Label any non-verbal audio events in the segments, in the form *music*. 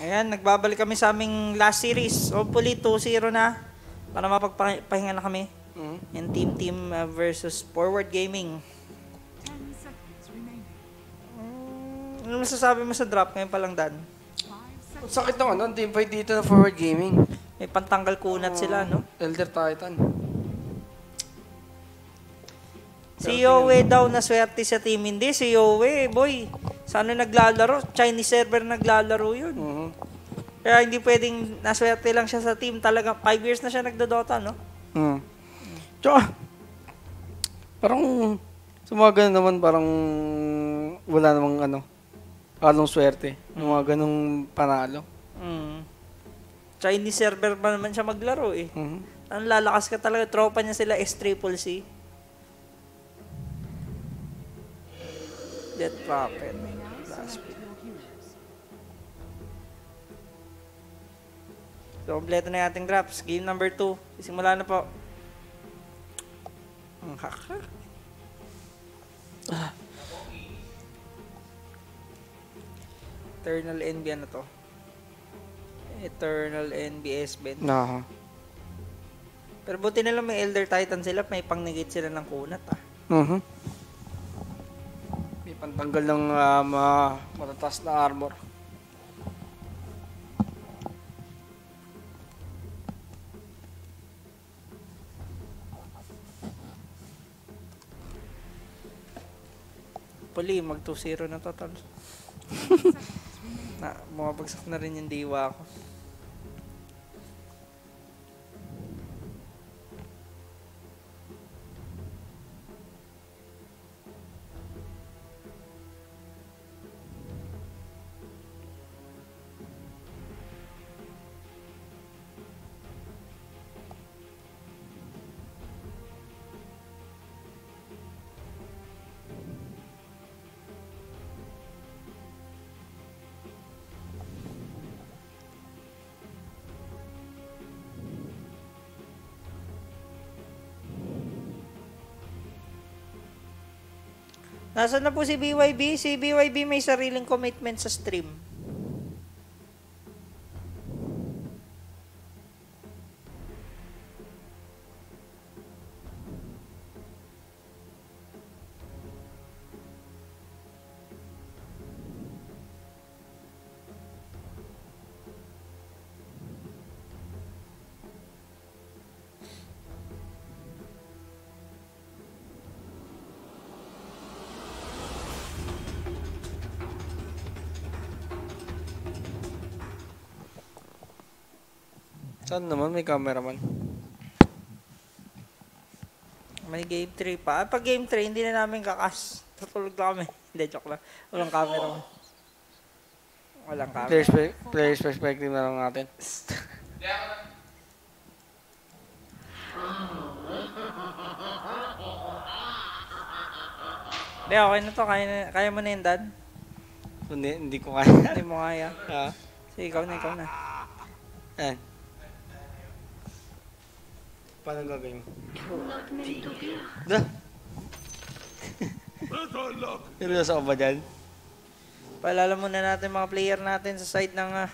Ayan, nagbabalik kami sa aming last series. Hopefully, 2-0 na. Para mapagpahinga na kami. Mhm. And Team Team uh, versus Forward Gaming. Remaining. Ano masasabi mo sa drop ngayon pa lang, Dan? Ang sakit ng ano, team fight dito na forward gaming. May pantanggal kunat sila, no? Elder Titan. Si Yowie daw na swerte sa team. Hindi, si Yowie, boy. Sana naglalaro? Chinese server naglalaro yun. Mhm. Kaya hindi pwedeng naswerte lang siya sa team. Talaga, 5 years na siya nagdodota, no? Hmm. Tsaka, parang, sa mga ganun naman, parang, wala namang ano, halong swerte. Yung mga ganung panalo. Mm. Chinese server pa naman siya maglaro, eh. Mhm. Ang lalakas ka talaga. Tropa niya sila S Triple C. Death Prophet. So, kompleto na yung ating drops. Game number 2. Simula na po. Ang haka. Ah. Eternal NB ano to? Eternal NBS Ben. Nah. Pero buti na lang may Elder Titan sila, may pang-negate sila ng kunat ah. Mhm. May pantanggal ng ah, ma- matatas na armor. Puli, mag 2-0 na to, tol. *laughs* na, bumabagsak na rin yung diwa ko. Nasaan na po si BYB? Si BYB may sariling commitment sa stream. Saan naman may cameraman? May game 3 pa. Ah, pag game 3, hindi na namin kakas. *laughs* Tutulog na kami. *laughs* Hindi, joke lang. Walang camera. Walang camera. Players, pe- players perspective na lang natin. Hindi, okay na to. Kaya, na- kaya mo na yun, Dan. Hindi, hindi ko kaya. Hindi mo kaya. *laughs* Ah, Sige, ikaw na, ikaw na. Yan. Paano gagawin mo? Da? *laughs* Seryoso ka ba dyan? Paalala muna natin mga player natin sa side ng ah,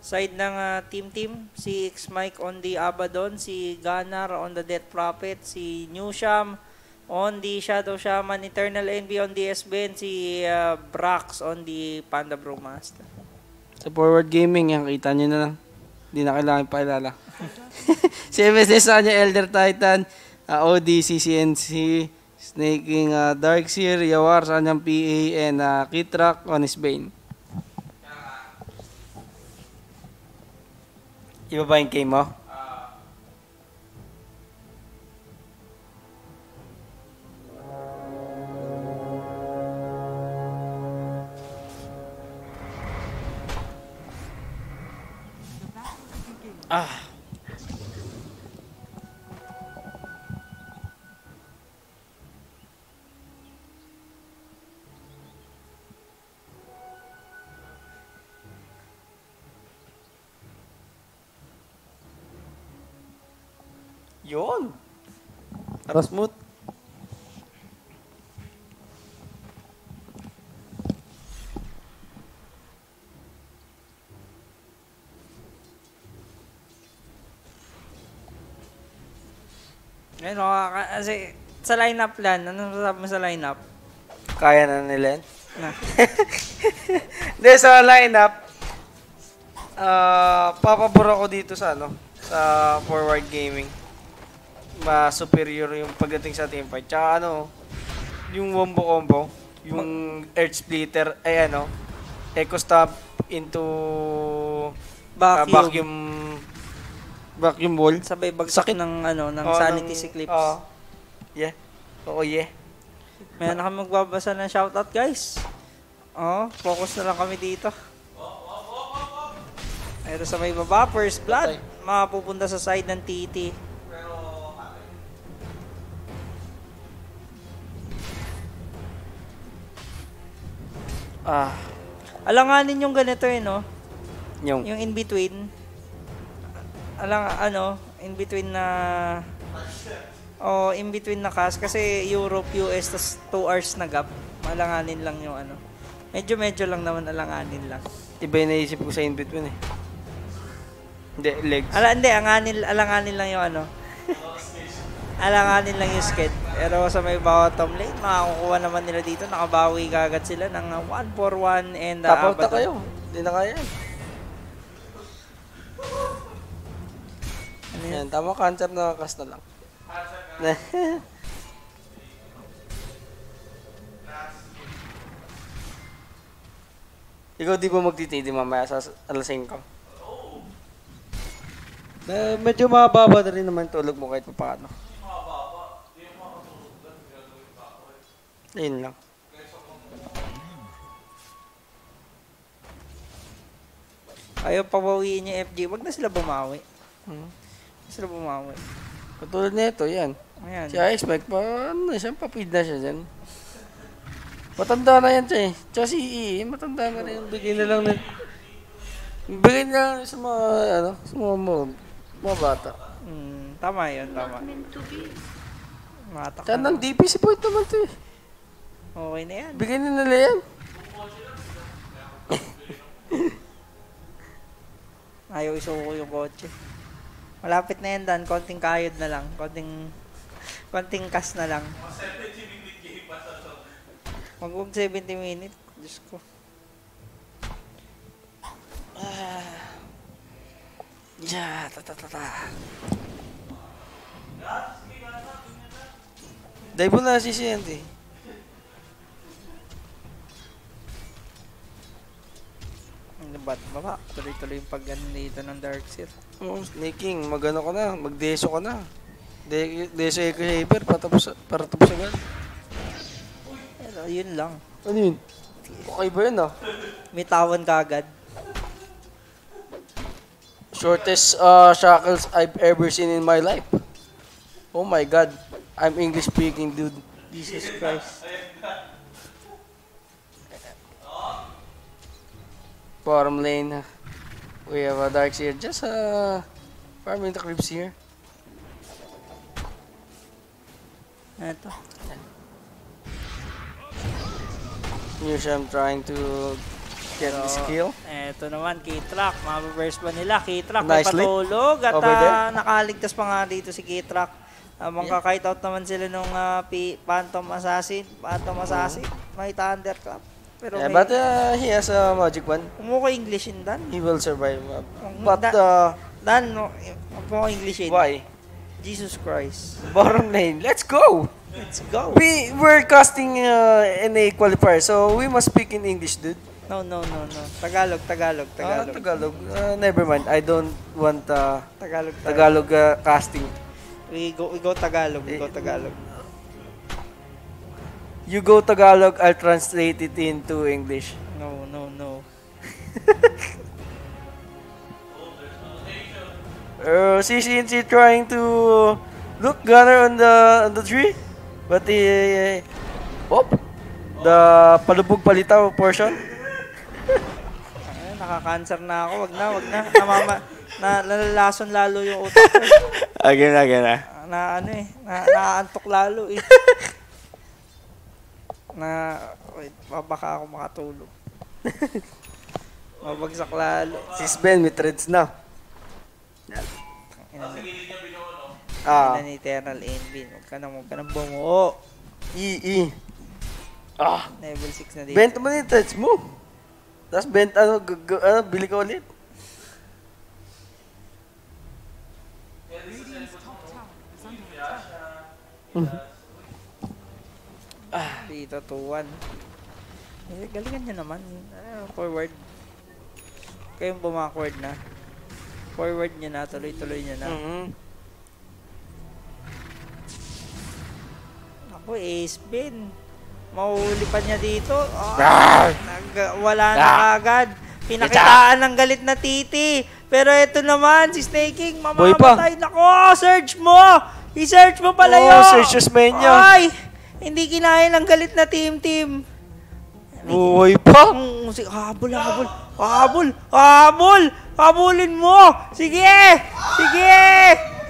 side ng ah, team team. Si X Mike on the Abaddon, si Ganar on the Death Prophet, si Newsham on the Shadow Shaman, Eternal Envy on the SBN, si ah, Brax on the Panda Brewmaster. Sa forward gaming, yan, kita nyo na lang. Hindi na kailangan pakilala. *laughs* si MSS sa kanya, Elder Titan, uh, OD, CCNC, Snaking, uh, Darkseer, Yawar sa kanyang PA, and uh, Kitrak, Honest Bane. Iba ba yung game mo? Ah. Yun. Tara smooth. Ka- kasi sa lineup plan, ano masasabi mo sa lineup? Kaya na nila yan. Na. *laughs* Hindi, sa lineup, ah papabor ako dito sa ano, sa forward gaming. Mas superior yung pagdating sa team fight. Tsaka ano, yung wombo combo, yung earth splitter, ay ano, echo stab into ah, Vacuum. vacuum vacuum ball. Sabay bagsak Sakit. ng ano ng Oo, sanity ng- si Clips. oo. yeah. Oo, yeah. Meron na kami magbabasa ng shoutout, guys. Oh, focus na lang kami dito. Ito sa may baba, first blood. Mapupunta sa side ng TT. Ah, Alanganin yung ganito eh, no? yung Yung in between. Alang ano, in between na Oh, in between na cast kasi Europe, US tas 2 hours na gap. Alanganin lang yung ano. Medyo medyo lang naman alanganin lang. iba yung naisip ko sa in-between eh. Hindi, legs. Ala, hindi, anganin, alanganin lang yung ano. alanganin lang yung sked. Pero sa may bottom lane, makakukuha naman nila dito. Nakabawi kagad sila ng uh, 1-4-1 and uh, Tap out na kayo. Hindi na kaya yan. Tama concept na kas na lang. *laughs* Ikaw di ba magtitindi mamaya sa alas 5? Na, medyo mababa na rin naman tulog mo kahit pa paano. Ayun lang. Ayaw pabawiin yung FG. Wag na sila bumawi. Hmm. Sila bumawi. Katulad nito, yan. Ayan. Si Ice Mike, pa, ano, siya, papid na siya dyan. Matanda na yan siya eh. Tsaka si EE, matanda na rin. Bigay na lang na. Bigay na lang sa mga, ano, sa mga, mga, mga bata. Hmm, tama yun, tama. Matak Tsaka ng DP si Boyd naman to eh. Okay na yan. Bigay na nila yan. Ayaw isuko yung kotse. Malapit na yan, Dan. Konting kayod na lang. Konting... Konting kas na lang. Mag 70 minutes. Diyos ko. Yeah, ta ta ta ta. Dahil po na si eh. Ano ba? Baba. Tuloy-tuloy yung pag dito ng Darkseer. Oo, snaking, magano ka na, magdeso ka na. De deso Eco Saber, patapos, para tapos agad. Pero yun lang. Ano yun? Okay ba yun ah? May tawan ka agad. Shortest uh, shackles I've ever seen in my life. Oh my god. I'm English speaking, dude. Jesus Christ. Bottom lane. We have a dark here. Just uh, farming the creeps here. Ito. Here's I'm trying to get this kill. Ito naman, K-Track. Mababurst ba nila? K-Track may Nicely. patulog. At ah, nakaligtas pa nga dito si K-Track. Habang Yeah. kakite out naman sila nung ah, P- Phantom Assassin. Phantom Assassin. May Thunderclap. Pero Yeah, may, but uh, he has a magic one. umuko English in Dan. He will survive. uh, Ang- But da- uh, Dan, no, umuko English in. why? Jesus Christ. Bottom lane. Let's go. Let's go. We we're casting uh, in a qualifier, so we must speak in English, dude. No, no, no, no. Tagalog, Tagalog, Ah, Tagalog. Tagalog. Uh, never mind. I don't want uh, Tagalog, Tagalog. Tagalog uh, casting. We go, we go Tagalog, we go Tagalog. You go Tagalog, I'll translate it into English. No, no, no. *laughs* Uh, CCNC trying to look gunner on the on the tree, but the oh, the palubog palitaw portion. Ay, nakaka-cancer na ako. Wag na, wag na. Namama, na, nalalason lalo yung utak ko. *laughs* Again, again, ah. Na ano eh, na, naaantok lalo eh. *laughs* Na, wait, ba- baka ako makatulog. *laughs* Mabagsak lalo. Sis Ben, may threads na. Ina na. Ah. Ina ni Eternal Envy. Huwag ka nang, huwag ka nang bumuo. I, I. Ah. Level 6 na dito. Benta mo na yung touch mo. Tapos benta, ano, g- g- ano, bili ka ulit. Radiant's attack. Dito, 2-1. Eh, galingan nyo naman. Ah, forward. Kayong bumackward na. Forward nyo na, tuloy-tuloy nyo na. Mhm. Ako, ace bin. Mahuli pa niya dito. Ah! Ah, nag- wala na Ah! agad. Pinakitaan ng galit na titi. Pero ito naman, si Snake King, Boy pa. mamamatay. Nako, search mo! I-search mo pala Oo, yun! search yung main niya. Ay! Hindi kinaya ng galit na team-team. Buhay pa. Mm, sige, habol, habol. Habol! Habol! Habulin mo! Sige! Sige!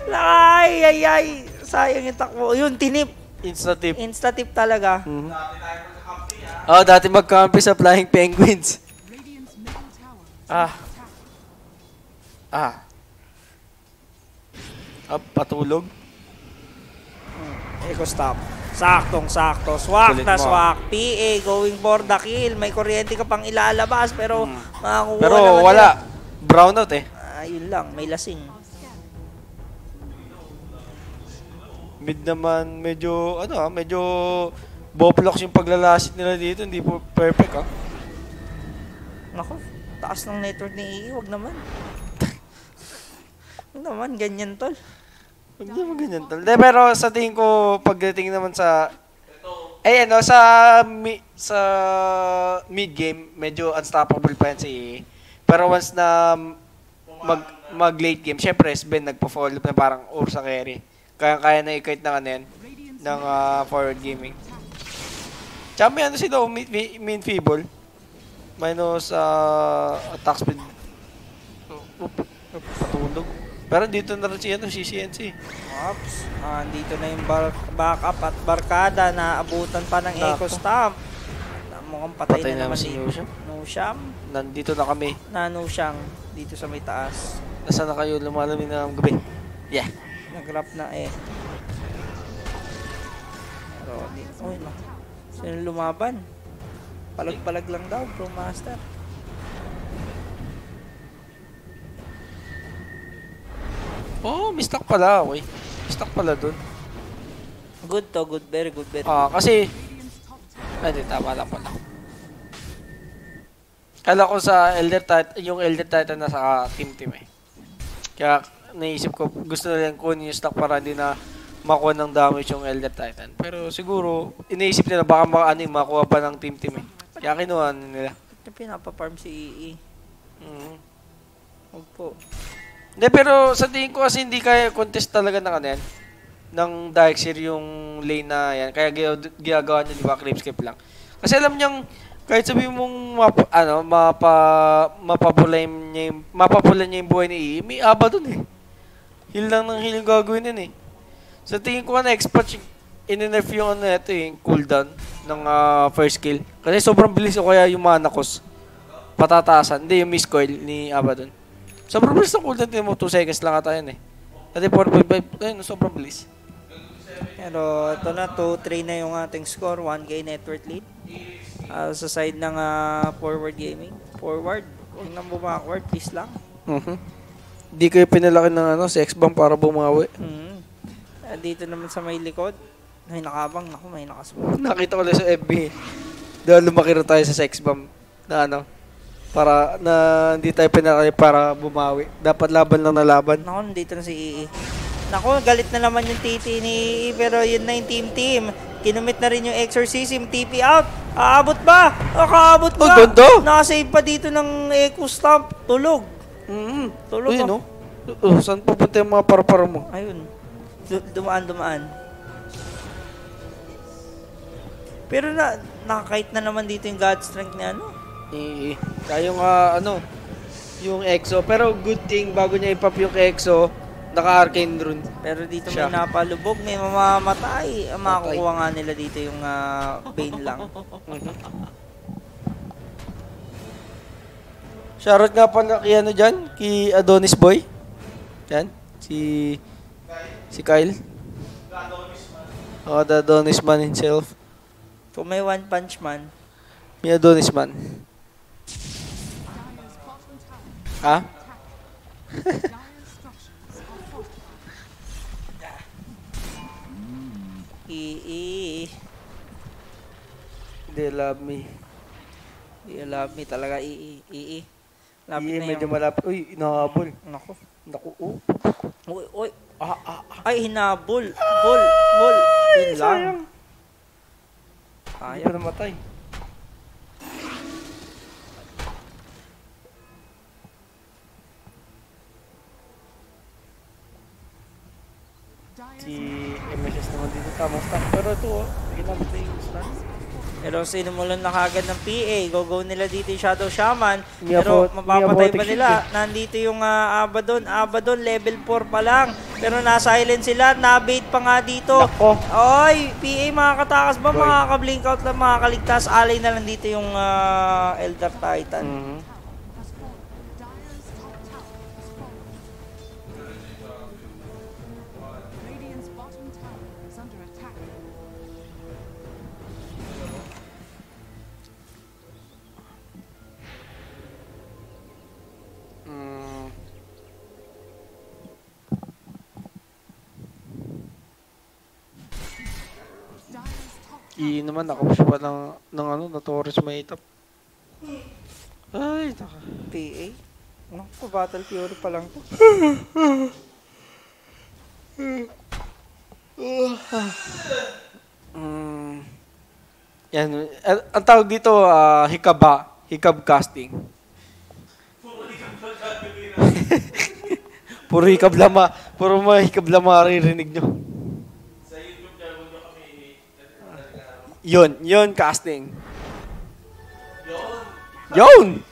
Ay, ay, ay. Sayang yung takbo. Yun, tinip. Insta tip. Insta-tip talaga. Mhm. Oh, dati magkampi sa Flying Penguins. Ah. Ah. Ah, patulog. Eco stop. Saktong sakto. Swak Kulit na mo. swak. PA going for the kill. May kuryente ka pang ilalabas pero makakuha Hmm. Pero naman wala. nila. Brownout eh. Ayun lang, may lasing. Mid naman medyo ano ah, medyo boplox yung paglalasit nila dito, hindi po perfect ah. Nako, taas ng network ni EE. Wag naman. Wag naman, ganyan tol. Hindi mo ganyan tol. De, pero sa tingin ko pagdating naman sa eh ano sa mi, sa mid game medyo unstoppable pa yan si EA. Pero once na mag mag late game, syempre Ben nagpo-follow na parang Ursa carry. Kaya kaya na i-kite ng ano yan, ng ah, forward gaming. Tsaka may ano sila, main, main feeble. Minus uh, attack speed. Oop, oop, patulog. Pero dito na rin si, ano, si CNC. Ops. Ah, dito na yung bar backup at barkada na abutan pa ng Nako. Eco Stamp. Na Mukhang patay, Patay na, naman naman si Nusham. Nusham. Nandito na kami. Nanusyang dito sa may taas. Nasaan na kayo lumalamig ng gabi? Yeah. Nag-rap na eh. Pero, di, uy, no. Sino lumaban? Palag-palag lang daw, Pro Master. Oh, mistock pala. Okay. Mistock pala dun. Good to, good, very good, very Ah, kasi, ay, di, tama lang pala. Kala ko sa Elder Titan, yung Elder Titan nasa team team eh. Kaya naisip ko, gusto na lang kunin yung stock para hindi na makuha ng damage yung Elder Titan. Pero siguro, iniisip nila baka maka, ano, yung makuha pa ng team team eh. Kaya kinuha na nila. Ito pinapafarm si EE. Mhm. Huwag po. Hindi, pero sa tingin ko kasi hindi kaya contest talaga ng ano yan. Ng Darkseer yung lane na yan. Kaya ginagawa niya, di ba, creepscape lang. Kasi alam niyang, kahit sabi mong map, ano, mapa, mapapulay niya yung, mapapulay niya yung buhay ni Ii, may aba dun eh. Heal lang ng heal gagawin yun eh. Sa tingin ko na expert in-nerf yung ano ito eh, cooldown ng ah, first kill. Kasi sobrang bilis o kaya yung mana cost. Patataasan. Hindi, yung miss coil ni Abaddon. Sobrang bilis ng cooldown. Tingnan mo, 2 seconds lang ata yun eh. Dati 4.5. Ayun, sobrang bilis. Pero ito na, 2-3 na yung ating score. 1K network lead. Ah, sa side ng ah, forward gaming. Forward. Huwag nang bumackward, please lang. Mhm. Hindi kayo pinalaki ng ano, sex bomb para bumawi. Mhm. Ah, dito naman sa may likod. May nakabang. Naku, may nakasmooth. Nakita ko lang sa FB. Dahil lumaki rin tayo sa sex bomb. Na ano, para na hindi tayo pinalaki para bumawi. Dapat laban lang na laban. Naku, dito na si EE. Naku, galit na naman yung TT ni EE. Pero yun na yung team-team. Kinumit na rin yung exorcism. TP out. Aabot ba? Nakaabot Oh, ba? ganda. Nakasave pa dito ng Echo Stamp. Tulog. Mhm. Tulog Ayun, no? Oh, saan pupunta yung mga para-para mo? Ayun. Du- dumaan, dumaan. Pero na, nakakait na naman dito yung God Strength ni ano. Kaya yung ah, ano, yung EXO. Pero good thing, bago niya ipop yung EXO, naka-arcane rune. Pero dito Siya. may napalubog, may mamamatay. Ang makakuha nga nila dito yung ah, pain lang. *laughs* Shoutout nga pala kay ano dyan, kay Adonis Boy. Yan, si Si Kyle? Oh, the Adonis man himself. Kung may one punch man, May Adonis man. Dire's bottom tower Ha? Dire's structures are fortified. i i They love me. i love me talaga i i i i. Lapit Lapit na medyo yung... malapit. Uy, inahabol. Nako. Naku, oh. Uy, uy. Ah, ah, ah. Ay, hinabol. Bol, bol. Yun lang. sayang. Hindi pa Sayang. namatay. Si MSS naman dito tamang stop. Pero ito, oh, ginamit na yung stun. Pero sinimulan na kagad ng PA. Go-go nila dito yung Shadow Shaman. Pero mapapatay ba nila? Nandito yung uh, Abaddon. Abaddon, level 4 pa lang. Pero na-silent sila. Na-bait pa nga dito. Nako. Oy, PA makakatakas ba? Makaka-blink out lang, makakaligtas. Alay na lang dito yung ah, Elder Titan. Mhm. has top I naman, nakapush pa ng, ng ano, na Torres may itap. Ay, naka. PA? Naku, Battle Fury pa lang to. Mm. *sighs* Yan. eh, Ang tawag dito, ah, hikaba. Hikab casting. *laughs* Puro hikab lama. Puro mga hikab lama maririnig nyo. Yun, yun casting. Yun!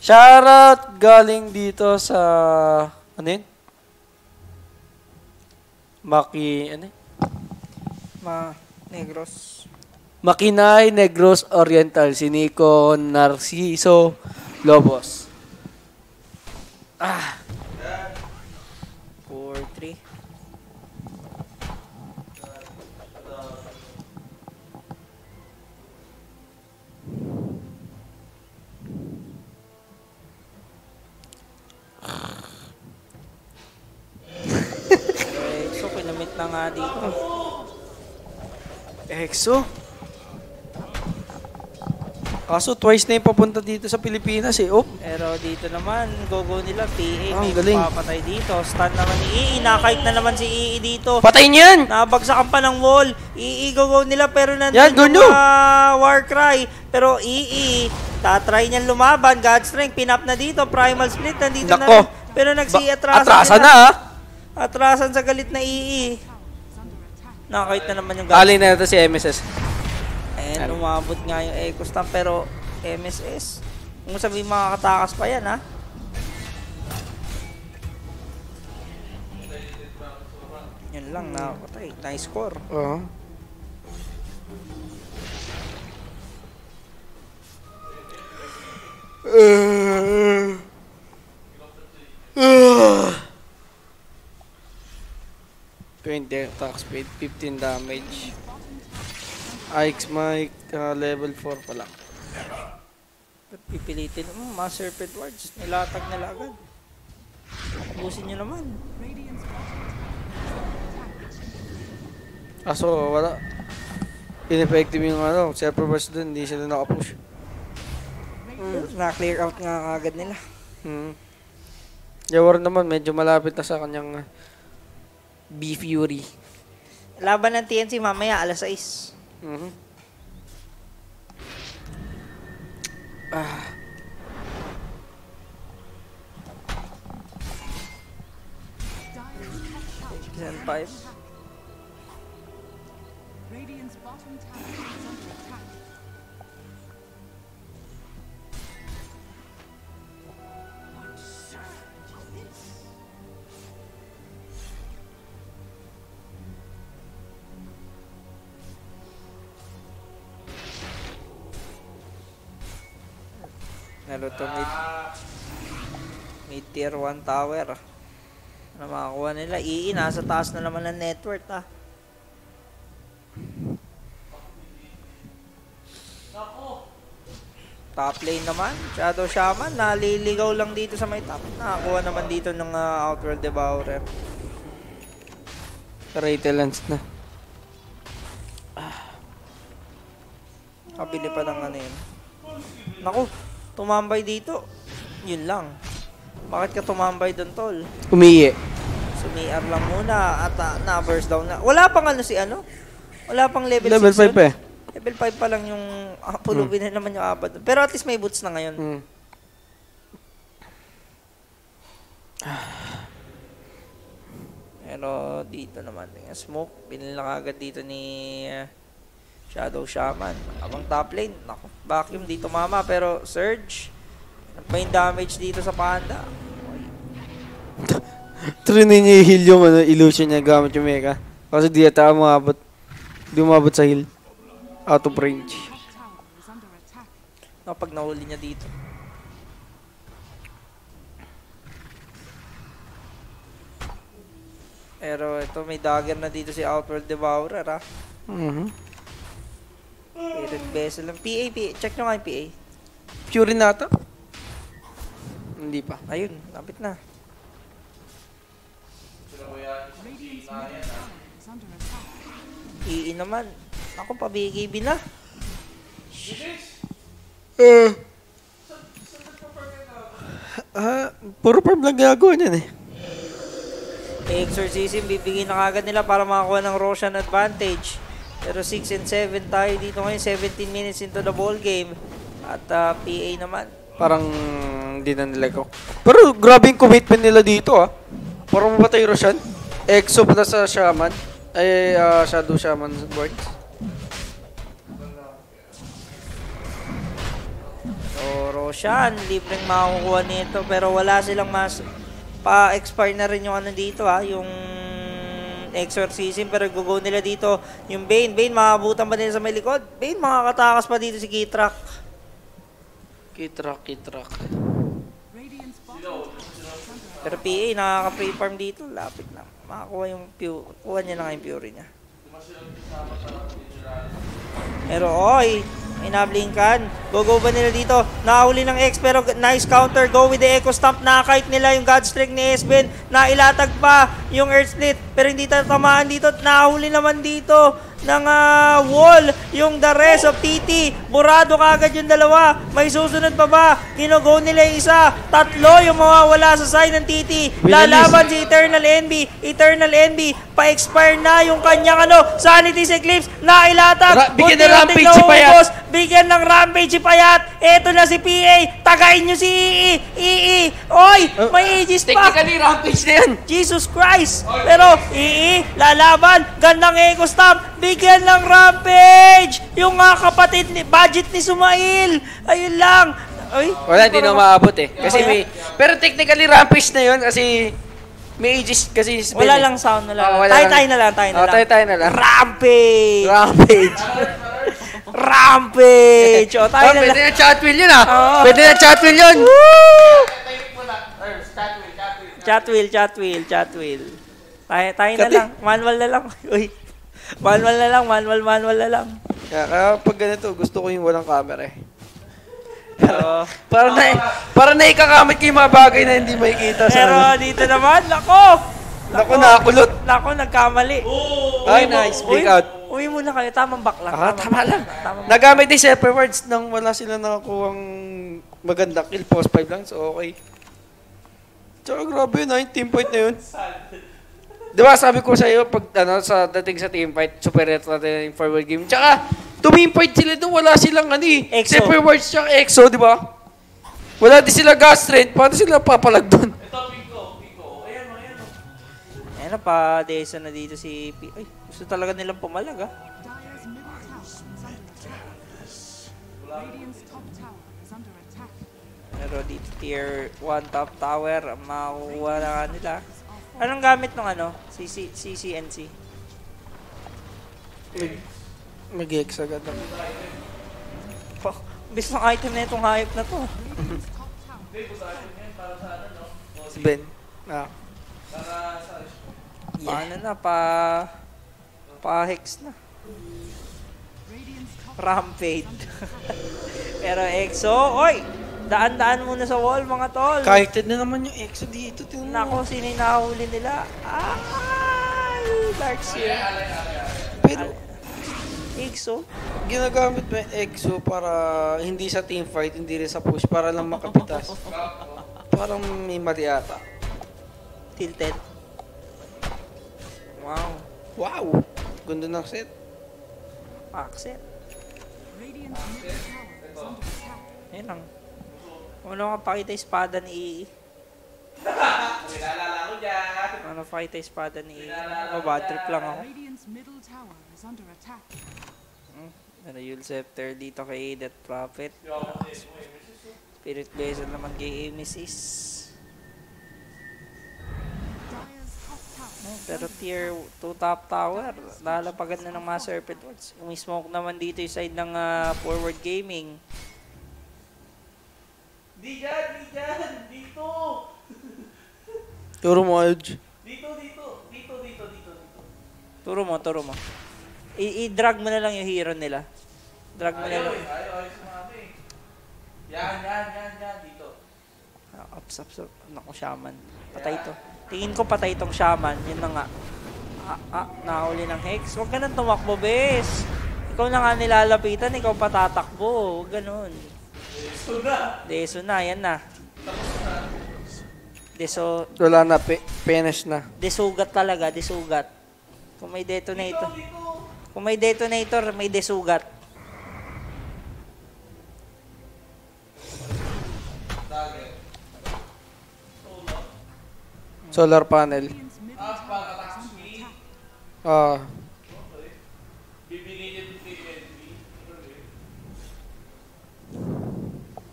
Shoutout galing dito sa ano yun? Maki, ano yun? Ma, Negros. Makinay Negros Oriental, si Nico Narciso Lobos. Ah, So kinamit na nga dito. EXO. Kaso twice na yung papunta dito sa Pilipinas eh. Oh, Pero dito naman, go-go nila, PA, Ah, may galing. papatay dito. Stun naman ni Ii, nakahit na naman si Ii dito. patayin niyo yan! Nabagsakan pa ng wall. Ii, go-go nila pero nandun Yan, yung nyo. ah, Warcry. Pero Ii, tatry niyan lumaban. God Strength, pinap na dito. Primal Split, nandito na Nako. rin. Pero nagsi-atrasan atrasan na ah. Atrasan sa galit na Ii. Nakahit na naman yung God Alin na ito si MSS. And umabot nga yung Echo Stamp pero MSS. Kung sabi makakatakas pa yan ha. Yun lang nakakatay. Nice score. Oo. Twenty attack speed, 15 damage. Ike's Mike, uh, level 4 pa lang. Pipilitin mo? mga Serpent Wards. Nilatag nila agad. Ubusin nyo naman. Bottom Aso, wala. Ineffective yung ano, self-reverse dun, hindi sila nakapush. Na-clear out nga agad nila. Hmm. Jawar naman, medyo malapit na sa kanyang uh, B Fury. Laban ng TNC mamaya alas 6. Mhm. Ah, Season 5. Radiant's bottom tower is under attack. Naruto mid. Mid tier 1 tower. Ano makakuha nila? II, nasa taas na naman ng network ah. Top lane naman, Shadow Shaman, naliligaw lang dito sa may top. Nakakuha naman dito ng ah, Outworld Devourer. Ratelance na. Kabili pa ng ano yun. Naku, tumambay dito. Yun lang. Bakit ka tumambay doon, tol? Umiiye. Sumiar lang muna at ah, na-burst down na. Wala pang ano si ano? Wala pang level, Level 6 5 pa eh. Level 5 pa lang yung uh, pulubin na naman yung abad. Pero at least may boots na ngayon. Mm. *sighs* Pero dito naman, yung smoke, binili na kagad dito ni uh, Shadow Shaman. Abang top lane, naku, vacuum dito mama. Pero Surge, ano pa yung damage dito sa Panda? Trinin niya i-heal yung ano, illusion niya gamit yung mecha. Kasi di ata umabot. Di umabot sa heal. Out of range. Top tower is under attack. No, pag nahuli niya dito. Pero ito may dagger na dito si Outworld Devourer ha. Mhm. Spirit Vessel lang. PA, PA. Check nyo nga yung PA. Fury nata? Hindi pa. Ayun, lapit na. II naman. Ako, pabigibin na. Eh. Ah, puro farm lang ginagawa niyan eh. Exorcism, bibigyan na kagad nila para makakuha ng Roshan advantage. Pero 6 and 7 tayo dito ngayon, 17 minutes into the ball game. At ah, PA naman. Parang hindi na nila ko. Pero grabe yung commitment nila dito ah. Parang mabatay Roshan. Exo pa sa Shaman. Ay, ah, Shadow Shaman board. So, Roshan, libreng makukuha nito. Pero wala silang mas... Pa-expire na rin yung ano dito ha, yung exorcism. Pero gugo nila dito yung Bane. Bane, makabutan ba nila sa may likod? Bane, makakatakas pa dito si Kitrak. Kitrak, kitrak. Pero PA, nakaka-free farm dito. Lapit lang. Makakuha yung Pew. Kuha niya na nga yung Fury niya. Pero oy, may nablinkan. Go-go ba nila dito? Nakahuli ng X pero nice counter. Go with the Echo Stomp. Nakakite nila yung God Strike ni Esben. Nailatag pa yung Earth Split. Pero hindi tatamaan dito. Nakahuli naman dito ng ah, wall yung the rest of TT. Burado kagad yung dalawa. May susunod pa ba? Gino-go nila yung isa. Tatlo yung mawawala sa side ng TT. Lalaban si Eternal NB. Eternal NB, pa-expire na yung kanyang ano, Sanity's Eclipse. Nailatag. Ra- bigyan ng rampage si Payat. Bigyan ng rampage si Payat. Eto na si PA. Tagayin nyo si EE. EE. Oy, may Aegis pa. Technically, rampage na yan. Jesus Christ! Pero, ii, lalaban, gandang eco stamp, bigyan ng rampage! Yung nga kapatid ni, budget ni Sumail! Ayun lang! Ay, Wala, hindi na maabot eh. Kasi may... Pero technically, rampage na yun kasi... May ages kasi... si Wala lang sound, wala lang. wala Tayo-tayo na lang, tayo na Oo, lang. tayo-tayo na lang. Rampage! Rampage. *laughs* Rampage! O, tayo Oh, na pwede lang. na chat wheel yun ah. Oo. Pwede na chat wheel yun. Chat wheel, chat wheel, chat wheel. Tayo, tayo na lang. Manual na lang. *laughs* Uy. *laughs* Manual na lang, manual, manual na lang. Kaya, kaya pag ganito, gusto ko yung walang camera eh. Pero, *laughs* Para na, para na ikakamit ko yung mga bagay na hindi makikita sa pero ano. dito naman, nako! Naku, nakakulot. Nako, nagkamali. Ay, nice. Break out. Uy, uwi muna kayo. Tamang back lang. Ah, tama lang. Tamang. Nagamit din separate words nang wala sila nakakuhang maganda kill. Post 5 lang, so okay. Tsaka grabe yun, ah, yung team fight na yun. Di ba sabi ko sa iyo, pag ano, sa dating sa team fight, super retro natin yung forward game. Tsaka, tumim fight sila doon, wala silang ano eh. Exo. Separate words tsaka exo, di ba? Wala din sila gas strength, paano sila papalag doon? Ayan na pa, desa na dito si P. Ay, gusto talaga nilang pumalag ah. Pero dito tier 1 top tower, makukuha na nga nila. Anong gamit ng ano? CC, CCNC? Mag-ex agad ako. Oh, bis ng item na itong hayop na to. Attack. Ben. Ah. Paano na, pa... Pa-hex na. Rampage. *laughs* Pero EXO, oy! Daan-daan muna sa wall, mga tol. Kahit na naman yung EXO dito. tingnan mo. Nako, sino yung nahuli nila? Ay! Darkseer. Pero EXO. ginagamit mo yung EXO para hindi sa team fight, hindi rin sa push, para lang makapitas. Parang may mali ata. Tilted. Wow. Wow! Ganda ng set. Under attack. Yan lang. Ano ka pakita yung espada ni Ii? Ano pakita yung espada ni Ii? Oh, bad trip lang ako. Attack. Ano yung scepter dito kay Death Prophet. Spirit Blazon naman kay Amesis. Pero tier 2 top tower, lalapagan na ng mga Serpent Lords. Umismoke naman dito yung side ng ah, Forward Gaming. Di dyan, di dyan, dito. Turo mo, Edge. Dito, dito, dito, dito, dito, dito. Turo mo, turo mo. I-drag mo na lang yung hero nila. Drag mo na lang. ayaw, ayaw sumama eh. Yan, yan, yan, yan, dito. Ah, ups, ups, ups. Naku, shaman. Patay to. Tingin ko patay tong shaman. Yun na nga. Ah, ah, nahuli ng hex. Huwag ka nang tumakbo, bes. Ikaw na nga nilalapitan, ikaw patatakbo. Huwag ganun. Ito na. Deso na, yan na. Deso, Wala na, pe finish na. desugat talaga, desugat. Kung may detonator, kung may detonator, may desugat. Solar panel. Ah, tower para is tax under fee. attack. Ah, Bibigay niya dito kay Envy.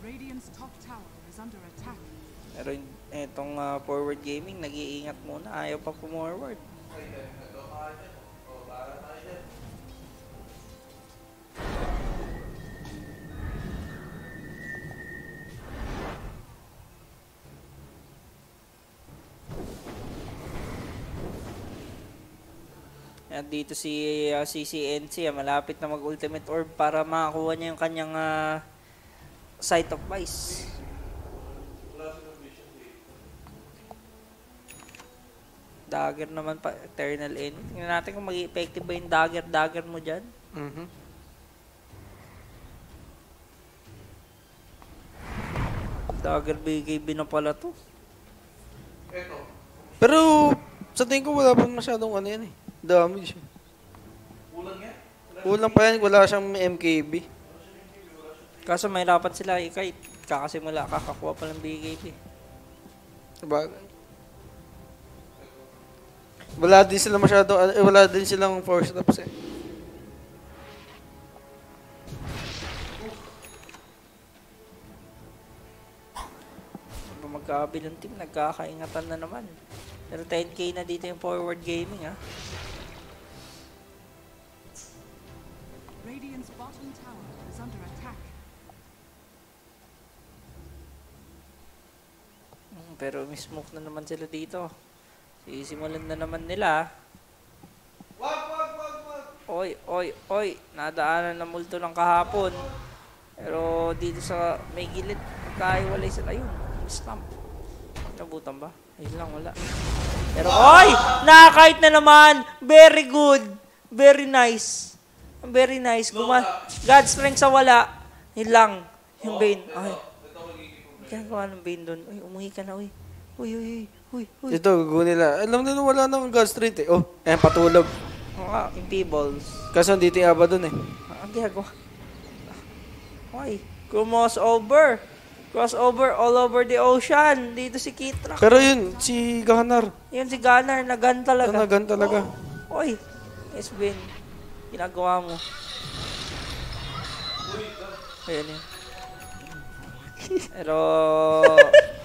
Radiant's top tower is under attack. Pero etong ah, forward gaming, nag-iingat muna. Ayaw pa pumorward. At dito si uh, CCNC, ah, malapit na mag-ultimate orb para makakuha niya yung kanyang ah, sight of vice. Dagger naman pa, Eternal End. Tingnan natin kung mag effective ba yung dagger-dagger mo dyan. mhm. Dagger BKB na pala to. Ito. Pero, sa tingin ko wala pa masyadong ano yan eh. Damage. Kulang yan. Kulang pa yan, wala siyang MKB. Kaso mahirapan sila, ikay, kakasimula, kakakuha pa ng BKB. Diba? Wala din sila masyadong, eh, wala din silang force stops eh. Kung magkabilang team, nagkakaingatan na naman. Pero 10k na dito yung forward gaming ha. Radiant's bottom tower is under attack. Mm, Pero mismoke na naman sila dito. Sisimulan na naman nila. Wag, wag, wag, wag. Oy, oy, oy. Nadaanan na multo ng kahapon. Pero dito sa may gilid, magkaiwalay sila. Ayun, stamp. Nabutan ba? Ayun lang, wala. Pero, oy! Nakakait na naman! Very good! Very nice. Very nice. Guma God strength sa wala. Yun lang. Yung Bane. Ay. Ginagawa ng Bane doon. Uy, umuhi ka na, uy. Uy, uy, uy. Uy, uy. Ito, gugo nila. Alam nila wala nang God Street eh. Oh, ayan, patulog. Mga impeebles. Kaso dito yung aba dun eh. Ah, Ang ginagawa. Why? Crossover. Crossover all over the ocean. Dito si Kitra. Pero yun, si Gahanar. Yan si Gunner, nagan talaga. Tanagan talaga. Oy, it's been ginagawa mo. Ayan yun. Pero, *laughs*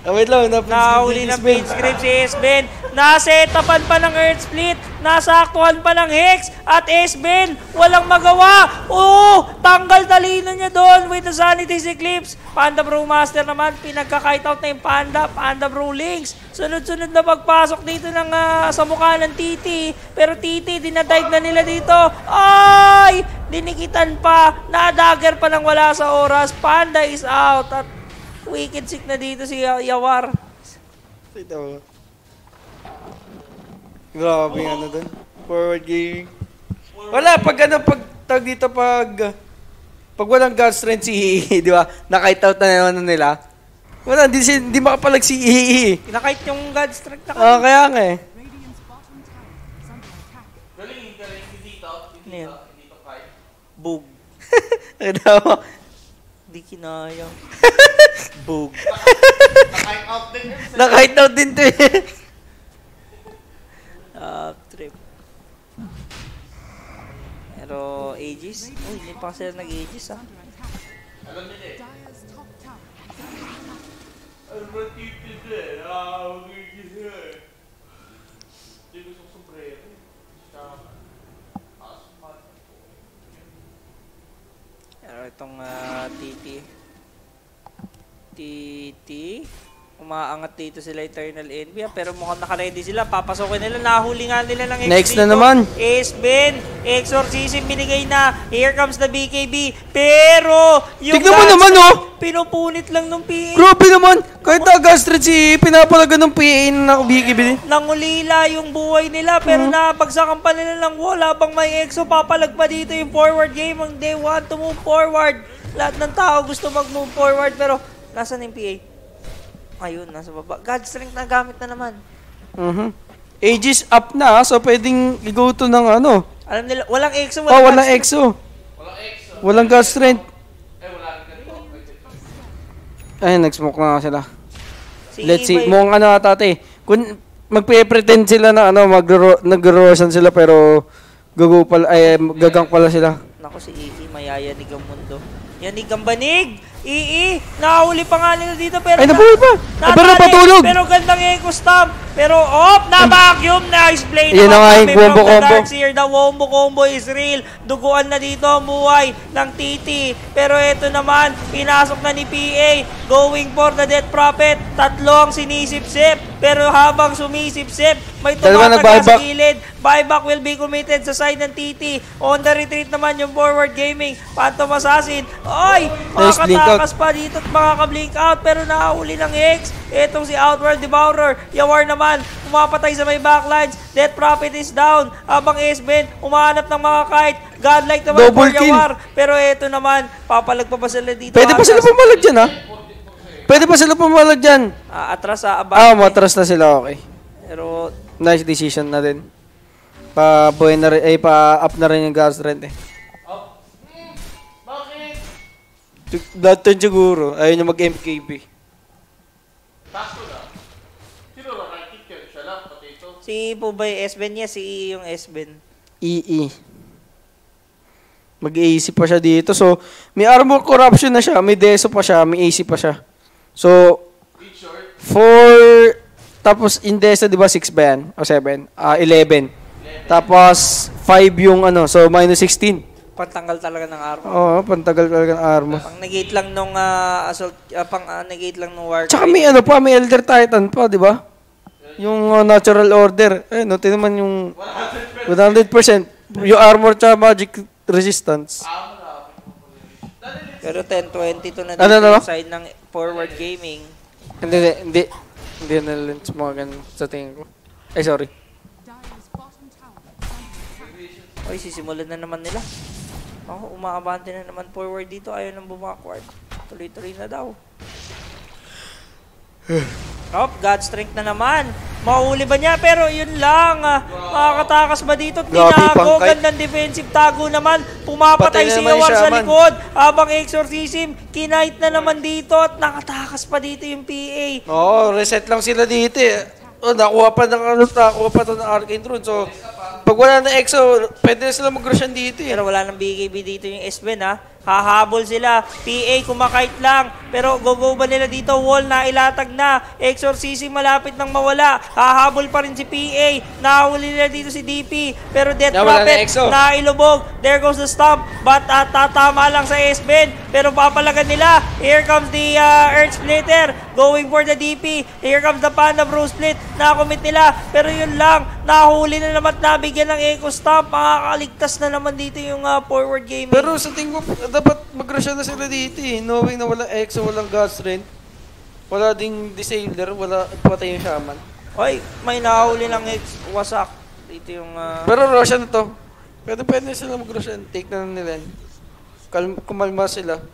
Ah, wait lang, nahuli ng Page Script si Esben. Nasetapan pa ng Earth Split. Nasaktuhan pa ng Hex at S-Ben. Walang magawa. Oo, tanggal talino niya doon with the Sanity's Eclipse. Panda Brewmaster naman, pinagka-kite out na yung Panda. Panda Brew Links. Sunod-sunod na pagpasok dito ng ah, sa mukha ng Titi. Pero Titi, dinadive na nila dito. Ay! Dinikitan pa. Na-dagger pa nang wala sa oras. Panda is out. At wicked sick na dito si Ya- Yawar. Ito. Grabe yung ano dun. Forward gaming. Wala, pag ano, pag tag dito, pag pag walang God strength si Ii, *laughs* di ba? Nakite out na ano nila. Wala, hindi, si, hindi makapalag si Ii. Kinakite yung God Strike na Ah, kaya nga eh. Galing, galing. Hindi dito. Ano Hindi dito. Hindi dito. Bug. *laughs* Ano? Di kinaya. *laughs* Bug. Kahit out din yun. Nakite out din to eh. Ah, trip. Pero Aegis? Uy, hindi pa sila nag-Aegis ah. Alam nila eh. Ano ba titid eh? Ah, magigis eh. Hindi gusto ko sombrero. Tsaka, asmat. Pero itong ah, TT. TT. Umaangat dito sila Eternal Envy ah, pero mukhang nakaready sila. Papasokin nila. Nahuli nga nila ng X Next dito. na naman. S-Ben. Exorcism binigay na. Here comes the BKB. Pero, yung Tignan mo naman, oh! Pinupunit lang ng PA. Grabe naman. Kahit na strength si pinapalaga ng PA na nakabigibili. Nangulila yung buhay nila pero napagsakan pa nila ng wall habang may EXO papalag pa dito yung forward game ang they want to move forward. Lahat ng tao gusto mag-move forward pero nasan yung PA? Ayun, nasa baba. God strength na gamit na naman. Mhm. Aegis up na, so pwedeng i-go to ng ano. Alam nila, walang EXO, Oh, walang, walang God. EXO. Walang exo. Walang God strength. Eh, wala. Ayun, nag-smoke na nga sila. Si Let's see. Mukhang ano ata ate. Kung magpe-pretend sila na ano, nag-roshan sila pero gugo pala, ay gagang pala sila. Naku, si Ii, mayayanig ang mundo. Yanig ang banig! Ii, nakahuli pa nga nila dito pero... Ay, nabuhay pa! Ay, pero Natali, patulog! Pero gandang eco stomp. Pero, op, na-vacuum! Nice play Yan na nga yung kami combo, from the combo. Darkseer. The wombo combo is real. Duguan na dito ang buhay ng TT. Pero ito naman, pinasok na ni PA. Going for the Death Prophet. Tatlo ang sinisip-sip. Pero habang sumisip-sip, may tumataga sa gilid. Buyback will be committed sa side ng TT. On the retreat naman yung forward gaming. Phantom Assassin. Ay! Nice. Makakatakas pa dito at makaka-blink out pero nakahuli ng Hex. Itong si Outworld Devourer. Yawar naman, umapatay sa may backlines. Death Prophet is down. Habang S-Ben, umahanap ng mga kite. Godlike naman Double for. Yawar. Pero ito naman, papalag pa sila dito? Pwede pa sila pumalag dyan, ha? Pwede pa sila pumalag dyan. Ah, atras sa Ah, abante. matras na sila, okay. Pero Nice decision na din. Pa buhay na rin, eh, pa up na rin yung gas rent eh. Up. Hmm, bakit? Lahat yun siguro. Ayaw niya mag-MKB. Taas ko na. Sino ba nakikit yun? Siya lang, pati ito. si po ba yung S-Ben niya? Si E yung S-Ben. EE. Mag-AC pa siya dito. So, may armor corruption na siya. May deso pa siya. May AC pa siya. So, for... Tapos, in deso, di ba, 6 ba yan? O 7? Ah, 11. Tapos, 5 yung ano. So, minus 16. Pantanggal talaga ng armor. Oo, pantagal talaga ng armor. Pang negate lang nung ah, assault, ah, pang ah, negate lang nung war. Tsaka may ano pa, may Elder Titan pa, di ba? Yung uh, natural order. Eh, no, naman yung 100%. Yung armor tsaka magic resistance. Pero 10-20 to na dito Ano, ano? side ng forward gaming. Hindi, hindi, hindi. Na lens mga ganun sa tingin ko. Ay, sorry. Oy, sisimulan na naman nila. Ako, umaabante na naman forward dito. Ayaw nang bumackward. Tuloy-tuloy na daw. Op, God strength na naman. Mahuli ba niya? Pero yun lang. Makakatakas ba dito? Tinago. Gandang defensive tago naman. Pumapatay Patay si Yawar sa likod. Habang exorcism, kinight na naman dito at nakatakas pa dito yung PA. Oo, reset lang sila dito eh. Oh, nakuha pa ng ano, nakuha pa to ng Arcane Rune. So, pag wala na EXO, pwede na sila mag-Roshan dito eh. Pero wala nang BKB dito yung S-Ben ha. Hahabol sila. PA kumakait lang. Pero go-go ba nila dito? Wall na ilatag na. Exorcism malapit nang mawala. Hahabol pa rin si PA. Nahuli nila dito si DP. Pero Death Nawala na Prophet Exo. nailubog. There goes the stomp. But uh, tatama lang sa S-Bend. Pero papalagan nila. Here comes the uh, Earth Splitter. Going for the DP. Here comes the Panda Bro Split. Nakomit nila. Pero yun lang. Nahuli na naman at nabigyan ng Echo Stomp. Makakaligtas na naman dito yung uh, forward gaming. Pero sa tingin ko, dapat mag-rush na sila dito eh. Knowing na wala EXO, walang God's Strength. Wala ding Disabler, wala patay yung Shaman. Oy, may nahuli ng Ex Wasak. Dito yung... uh, Pero Roshan to. Pwede pwede na sila mag-Roshan. Take na lang nila yun. Kalm, kumalma sila. *laughs*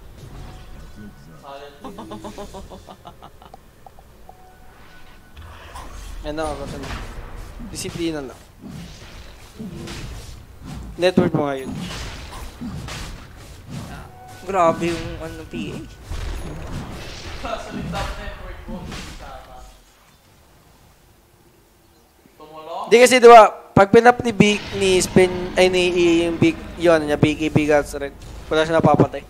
Ano, Roshan. Disiplina lang. Network mo ngayon. grabe yung ano, PA. Sa top network mo, tama. Tumulong. Di kasi diba, pag pinap ni Big, ni Spin, ay ni yung Big, yun, niya, Big Big Guts rin. Wala siya napapatay.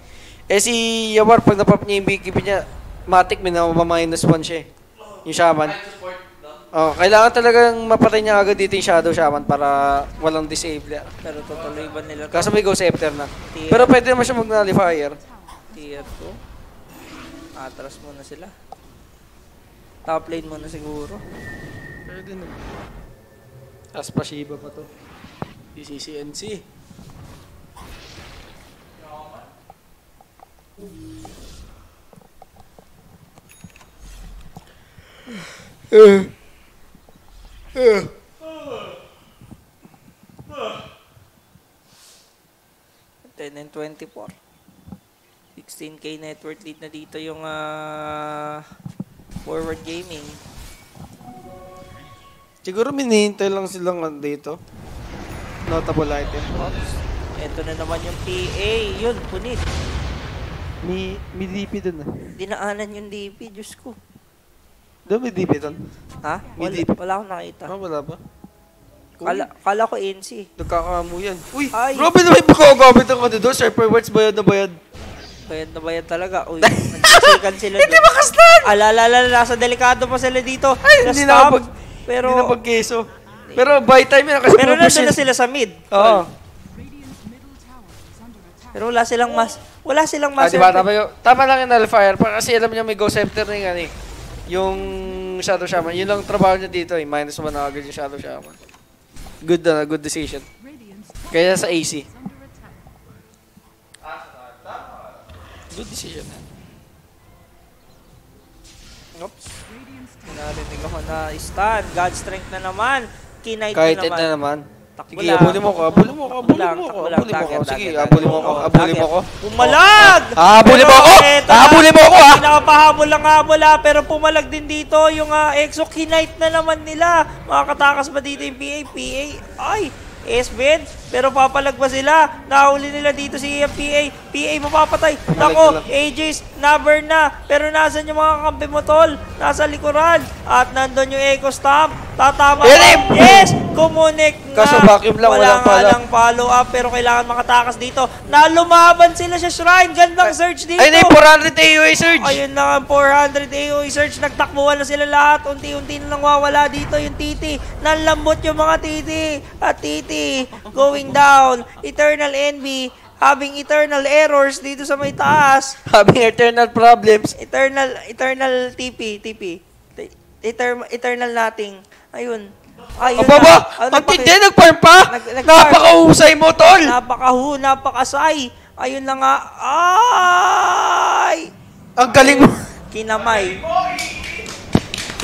Eh si Yawar, pag napap niya yung Big niya, matik, may minus one siya eh. Yung Shaman. Support, no? Oh, kailangan talagang mapatay niya agad dito yung Shadow Shaman para walang disable. Pero tutuloy ba nila? Kaso may Ghost Scepter na. Tier- Pero pwede naman siya mag-nullifier. Tier 2. Atras muna sila. Top lane muna siguro. Pwede naman. Tapos pa Shiba pa to. DCCNC. Ten and 24. 16k network lead na dito yung ah, forward gaming. Siguro minihintay lang silang ano dito. Notable item. Oops. Ito na naman yung PA. Yun, punit. May, may DP dun ah. Dinaanan yung DP, Diyos ko. Doon may DP dun. Ha? May Wala, DP. wala akong nakita. Ah, wala ba? Kala, kala ko NC. Nagkakamo yan. Uy, Ay. grabe naman yung pagkagamit ng ano doon. Sharper words, bayad na bayad. Bayad na bayad talaga. Uy, *laughs* nagsisikan sila. Hindi makaslan! Alala, nasa delikado pa sila dito. Ay, hindi na pag, Pero, hindi na pag keso. Pero by time yun, kasi pero nandun na sila sa mid. Oo. Pero wala silang mas, wala silang Ah, mas. di ba? Tama, yung, tama lang yung nullifier. Pa, kasi alam niya may Ghost Scepter na yung ano eh. Yung Shadow Shaman. Yun lang trabaho niya dito eh. Minus 1 na agad yung Shadow Shaman. Good na, good decision. Kaya sa AC. is under attack. Good decision. Oops. Radiant's Narinig ako na stun. God strength na naman. Kinight Kahit na naman. na naman. Takbo Sige, lang. abulin mo ko, abulin mo ko, Takbo abulin lang, mo ko, takbo lang. abulin mo ko. Sige, abulin mo ko, abulin mo ko. Pumalag! Ah, habulin mo ako! Eto Ah, na. habulin mo ako, ah! Pinakapahabol lang habol ah, pero pumalag din dito yung uh, Exo Knight na naman nila. Makakatakas ba dito yung PA? PA, ay, S-Ben, pero papalag ba sila? Nahuli nila dito si PA. PA mapapatay. Nako. Aegis, na-burn na. Pero nasan yung mga kampi mo, tol? Nasa likuran. At nandun yung Echo Stomp. Tatama. Elim! Yes! Kumunik na. Kaso vacuum lang, Wala walang nga pala. lang follow up, pero kailangan makatakas dito. Na lumaban sila sa Shrine. Gandang search dito. Ay, na yung 400 AOA surge! Ayun na ang 400 AOE search. Nagtakbuhan na sila lahat. Unti-unti na lang wawala dito yung Titi. Nanlambot yung mga Titi. At Titi going down. Eternal Envy having eternal errors dito sa may taas. *laughs* Having eternal problems. Eternal, eternal TP, TP. Eternal, eternal nothing. Ayun. Ayun Aba ba? Ano Ang pa- tindi, nag-farm pa! Nag-. Napakahusay mo, tol! Napakahu, napakasay. Ayun na nga. Ay! Ang galing mo! Kinamay.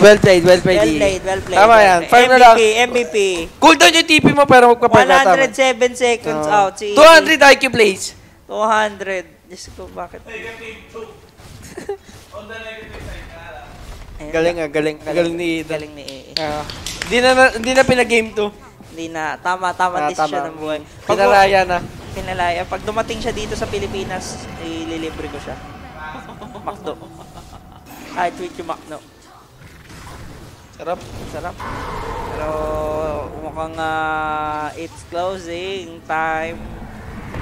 Well played, well played. Well played, well played. Tama well yan. played. Farm na lang. MVP, MVP. Cooldown yung TP mo pero na tama. 107 seconds Oo. out. Si 200 IQ plays. 200. Diyos ko, bakit? Negative *laughs* 2. On the negative side Galing ah, galing. Galing ni Ethan. Galing ni EE. Ah, Hindi na, hindi na pinag-game to. Hindi na. Tama, tama. Ah, decision tama. ng buhay. Pag, Pinaraya na. Pinalaya. Pag dumating siya dito sa Pilipinas, ililibre ko siya. *laughs* Makdo. Kahit tweet yung Makdo. Sarap. Sarap. Pero mukhang ah, it's closing time.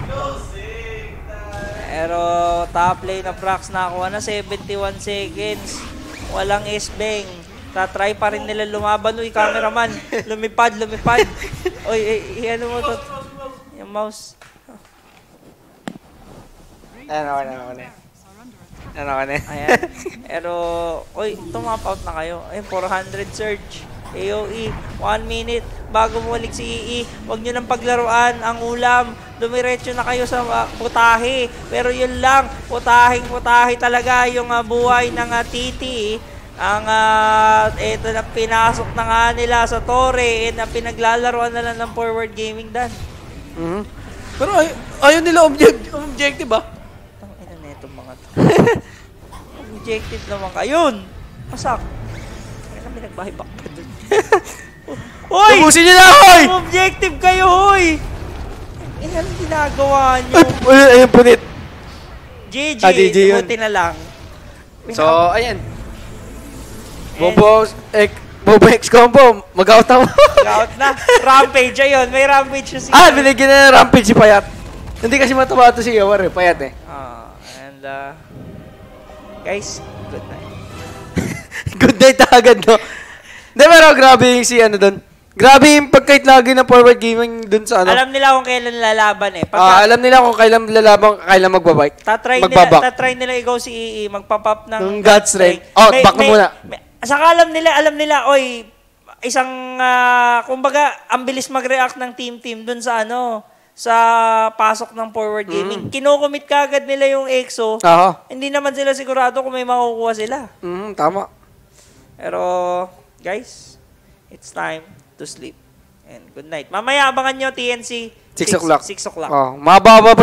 Closing time. Pero top lane na Prax nakakuha na 71 seconds. Walang S-Bang. Tatry pa rin nila lumaban. Uy, cameraman. Lumipad, lumipad. Uy, ano mo to? Yung mouse. Ano ako na. Ano ako na. Ayan. *laughs* Pero, uy, tumap out na kayo. Ayun, 400 surge. AOE, 1 minute bago bumalik si EE. Huwag nyo nang paglaruan ang ulam. Dumiretso na kayo sa uh, putahe. Pero yun lang, putahing putahe talaga yung uh, buhay ng uh, Titi. Ang uh, eto na pinasok na nga nila sa Torre and uh, pinaglalaruan na lang ng forward gaming dan. Mhm. Pero ay, ayaw nila object, objective ah. Itong mga to. *laughs* Objective naman ka. Yun! Pasak. Kaya kami nagbahay back pa dun. *laughs* Hoy! Tapusin nyo na, hoy! Objective kayo, hoy! Ina ang ginagawa nyo. Ay, ayun punit. GG, Ah, GG buti na lang. So, ayan. Bobo, ek, Bobo X combo, mag-out na *laughs* mo. Out na. Rampage, ayun. May rampage na si... ah, binigyan na ng rampage si Payat. Hindi kasi mataba ito si Yawar eh, Payat eh. Ah, uh, guys, good night. *laughs* Good night agad, no? Hindi, pero grabe yung si ano doon. Grabe yung pagkait lagi ng forward gaming doon sa ano. Alam nila kung kailan lalaban eh. Pagka, alam nila kung kailan lalabang, kailan magbabike. Tatry nila, Magbabak. tatry nila ikaw si EE, magpapap ng Ng God's strength. Oh, back mo muna. may- saka alam nila, alam nila, oy, isang, ah, kumbaga, ang bilis mag-react ng team-team dun sa ano, sa pasok ng forward Mm. gaming. Kinocommit ka agad nila yung EXO. Oo. Hindi naman sila sigurado kung may makukuha sila. Mhm, tama. Pero, guys, it's time to sleep. And good night. Mamaya abangan nyo TNC. 6 o'clock. 6 o'clock. Oh, mababa pa